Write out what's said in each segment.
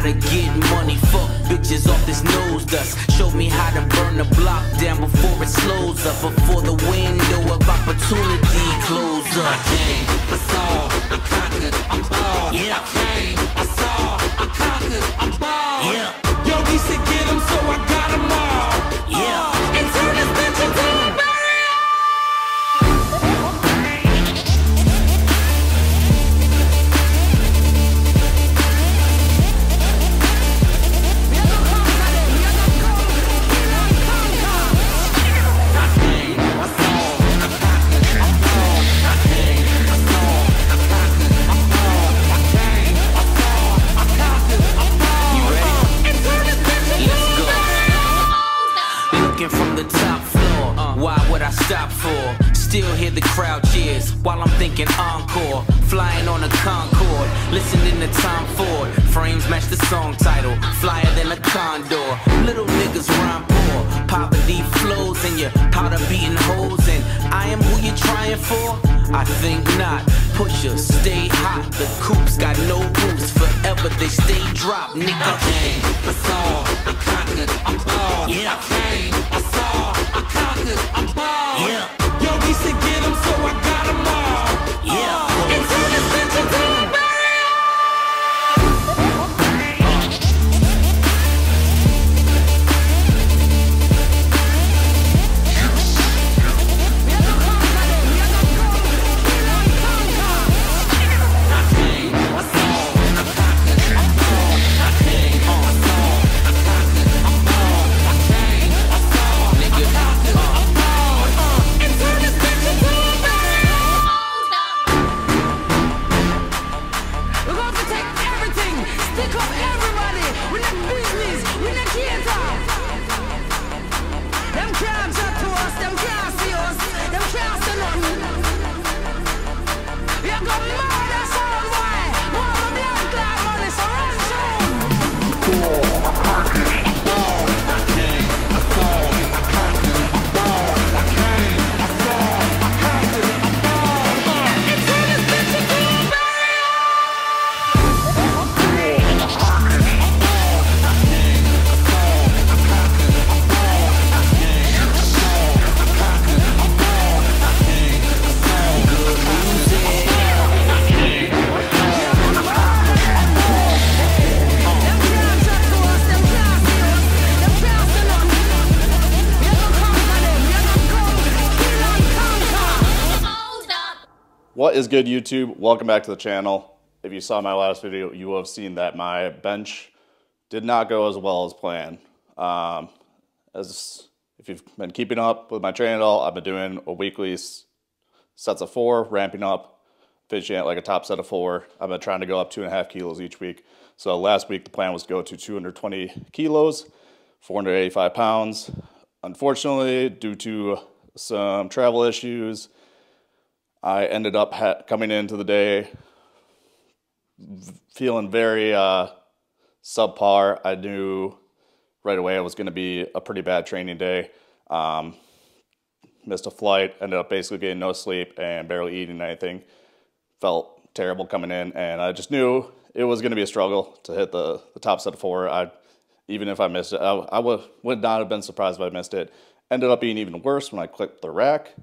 how to get money. Fuck bitches off this nose dust. Show me how to burn the block down before it slows up. Before the window of opportunity close up. I came, I saw, I conquered, I'm ball. Yeah. I came, I saw, I conquered, I'm ball. Yeah. Yo, he said get 'em, so I got 'em all. Concorde, listening to Tom Ford. Frames match the song title, flyer than a condor. Little niggas rhyme poor, poverty flows in your powder beating holes. And I am who you're trying for? I think not. Pusher, stay hot. The coops got no roofs, forever they stay dropped. Nigga, I came, I saw, I conquered, I'm ball. Yeah, I came, I saw, I conquered, I'm ball. Yeah, Yo, he said get 'em, so I got up everybody. What is good, YouTube? Welcome back to the channel. If you saw my last video, you will have seen that my bench did not go as well as planned. Um, as if you've been keeping up with my training at all, I've been doing a weekly sets of four, ramping up, finishing at like a top set of four. I've been trying to go up two and a half kilos each week. So last week the plan was to go to 220 kilos, 485 pounds. Unfortunately, due to some travel issues, I ended up ha- coming into the day feeling very uh, subpar. I knew right away it was going to be a pretty bad training day. Um, missed a flight, ended up basically getting no sleep and barely eating anything. Felt terrible coming in, and I just knew it was going to be a struggle to hit the, the top set of four. I even if I missed it, I, I would, would not have been surprised if I missed it. Ended up being even worse when I clicked the rack.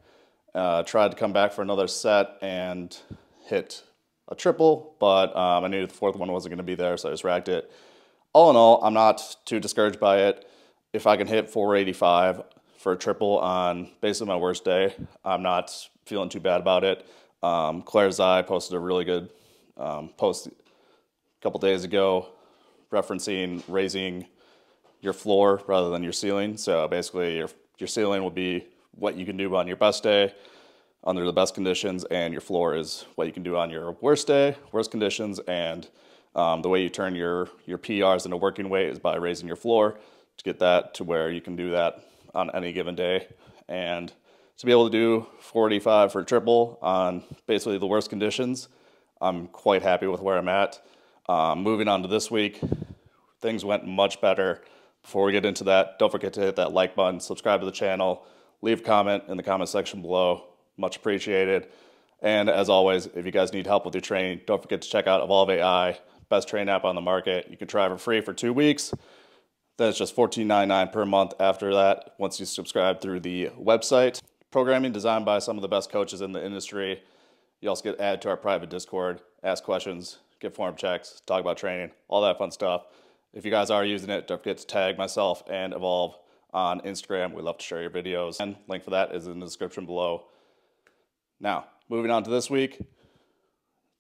Uh, tried to come back for another set and hit a triple, but um, I knew the fourth one wasn't going to be there, so I just racked it. All in all, I'm not too discouraged by it. If I can hit 485 for a triple on basically my worst day, I'm not feeling too bad about it. Um, Claire Zai posted a really good um, post a couple days ago referencing raising your floor rather than your ceiling. So basically, your your ceiling will be what you can do on your best day, under the best conditions, and your floor is what you can do on your worst day, worst conditions, and um, the way you turn your your PRs into a working weight is by raising your floor to get that to where you can do that on any given day, and to be able to do 45 for triple on basically the worst conditions, I'm quite happy with where I'm at. Um, moving on to this week, things went much better. Before we get into that, don't forget to hit that like button, subscribe to the channel, leave a comment in the comment section below. Much appreciated. And as always, if you guys need help with your training, don't forget to check out Evolve AI, best training app on the market. You can try for free for two weeks. Then it's just $14.99 per month after that once you subscribe through the website. Programming designed by some of the best coaches in the industry. You also get added to our private Discord, ask questions, get form checks, talk about training, all that fun stuff. If you guys are using it, don't forget to tag myself and Evolve on Instagram. We love to share your videos. And link for that is in the description below. Now, moving on to this week,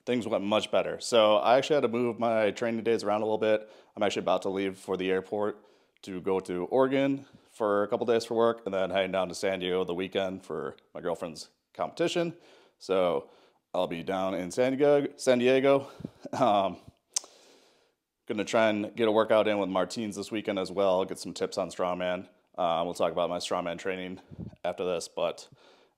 things went much better. So I actually had to move my training days around a little bit. I'm actually about to leave for the airport to go to Oregon for a couple days for work and then heading down to San Diego the weekend for my girlfriend's competition. So I'll be down in San Diego. San Diego. Um, gonna try and get a workout in with Martins this weekend as well. Get some tips on strongman. Uh, we'll talk about my strongman training after this. But,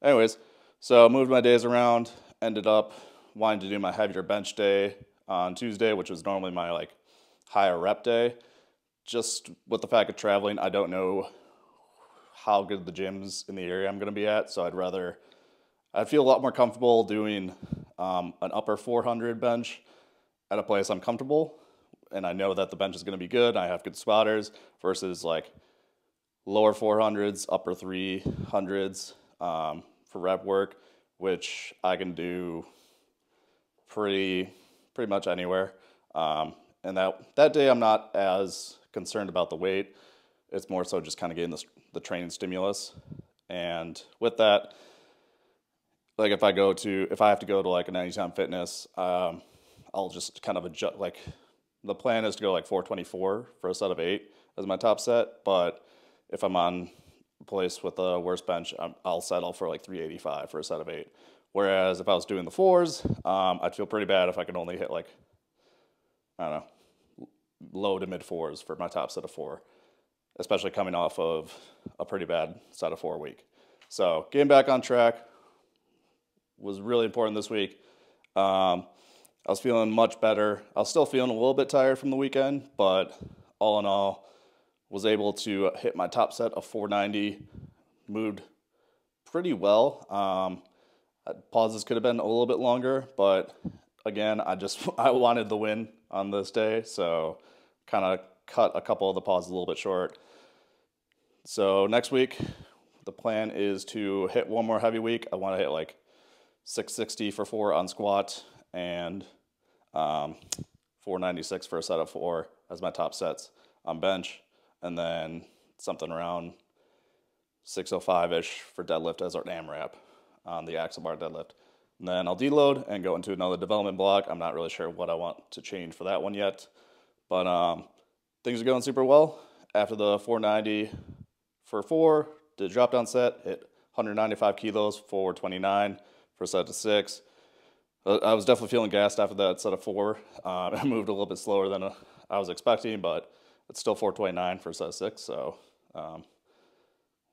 anyways, so I moved my days around. Ended up wanting to do my heavier bench day on Tuesday, which was normally my like higher rep day. Just with the fact of traveling, I don't know how good the gyms in the area I'm going to be at. So I'd rather, I'd feel a lot more comfortable doing um, an upper 400 bench at a place I'm comfortable. And I know that the bench is going to be good. I have good spotters versus like lower 400s, upper 300s um, for rep work, which I can do pretty pretty much anywhere. Um, and that that day I'm not as concerned about the weight. It's more so just kind of getting the, the training stimulus. And with that, like if I go to if I have to go to like an anytime fitness, um, I'll just kind of adjust. Like the plan is to go like 424 for a set of eight as my top set, but if I'm on a place with a worse bench, i will settle for like 385 for a set of eight. Whereas if I was doing the fours, um, I'd feel pretty bad if I could only hit like I don't know low to mid fours for my top set of four, especially coming off of a pretty bad set of four week. So getting back on track was really important this week. Um, I was feeling much better. I was still feeling a little bit tired from the weekend, but all in all, was able to hit my top set of 490. Moved pretty well. Um, pauses could have been a little bit longer, but again, I just I wanted the win on this day, so kind of cut a couple of the pauses a little bit short. So next week, the plan is to hit one more heavy week. I want to hit like 660 for four on squat and um, 496 for a set of four as my top sets on bench, and then something around 605 ish for deadlift as our AMRAP on the axle bar deadlift. And then I'll deload and go into another development block. I'm not really sure what I want to change for that one yet, but um, things are going super well. After the 490 for four, did a drop down set, hit 195 kilos for 29 for a set of six. Uh, I was definitely feeling gassed after that set of four. Uh, I moved a little bit slower than uh, I was expecting, but it's still 429 for set six. So, um,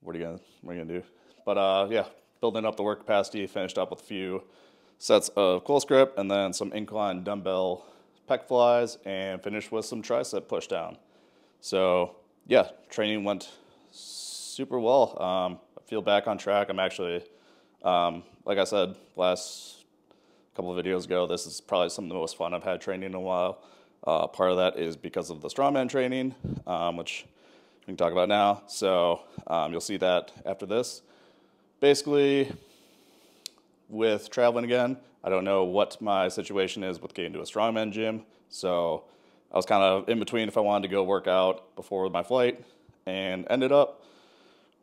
what are you gonna what are you gonna do? But uh, yeah, building up the work capacity. Finished up with a few sets of close grip and then some incline dumbbell pec flies, and finished with some tricep push down. So yeah, training went super well. Um, I feel back on track. I'm actually, um, like I said last couple of videos ago, this is probably some of the most fun I've had training in a while. Uh, part of that is because of the strongman training, um, which we can talk about now. So um, you'll see that after this. Basically, with traveling again, I don't know what my situation is with getting to a strongman gym. So I was kind of in between if I wanted to go work out before my flight, and ended up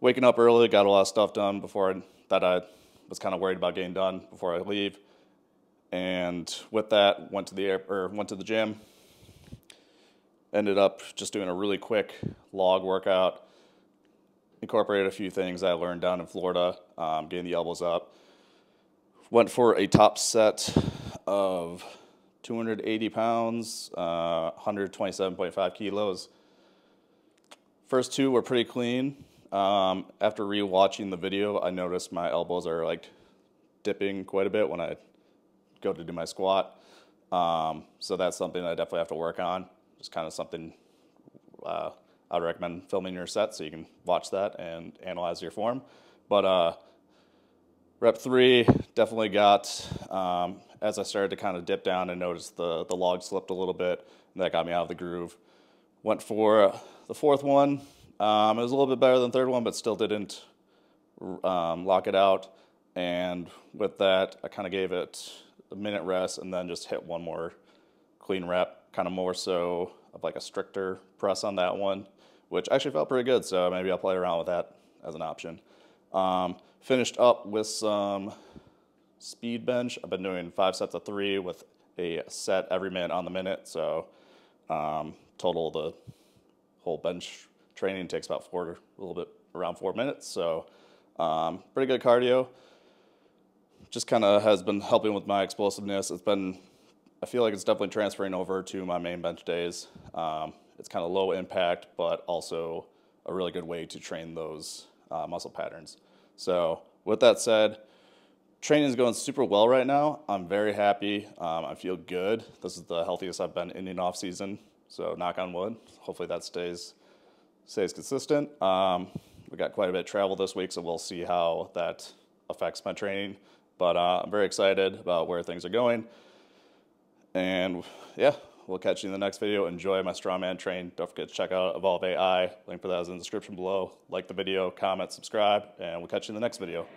waking up early, got a lot of stuff done before I, that I was kind of worried about getting done before I leave. And with that, went to the air, or went to the gym. Ended up just doing a really quick log workout. Incorporated a few things I learned down in Florida, um, getting the elbows up. Went for a top set of 280 pounds, uh, 127.5 kilos. First two were pretty clean. Um, after rewatching the video, I noticed my elbows are like dipping quite a bit when I go to do my squat. Um, so that's something I definitely have to work on. Just kind of something uh, I'd recommend filming your set so you can watch that and analyze your form. But uh, rep three definitely got um, as I started to kind of dip down and notice the the log slipped a little bit. And that got me out of the groove. Went for the fourth one. Um, it was a little bit better than third one, but still didn't um, lock it out. And with that, I kind of gave it a minute rest and then just hit one more clean rep, kind of more so of like a stricter press on that one, which actually felt pretty good. So maybe I'll play around with that as an option. Um, finished up with some speed bench. I've been doing five sets of three with a set every minute on the minute. So um, total the whole bench training takes about four, a little bit around four minutes. So um, pretty good cardio. Just kind of has been helping with my explosiveness. It's been, I feel like it's definitely transferring over to my main bench days. Um, it's kind of low impact, but also a really good way to train those uh, muscle patterns. So with that said, training is going super well right now. I'm very happy. Um, I feel good. This is the healthiest I've been in an off season. So knock on wood. Hopefully that stays stays consistent. Um, we got quite a bit of travel this week, so we'll see how that affects my training. But uh, I'm very excited about where things are going. And yeah, we'll catch you in the next video. Enjoy my strongman train. Don't forget to check out Evolve AI. Link for that is in the description below. Like the video, comment, subscribe, and we'll catch you in the next video.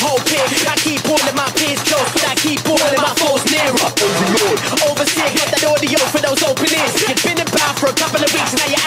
Hope here. I keep pulling my peers close, but I keep pulling my foes nearer. Overlord, overseer, got that audio for those openings. You've been about for a couple of weeks, now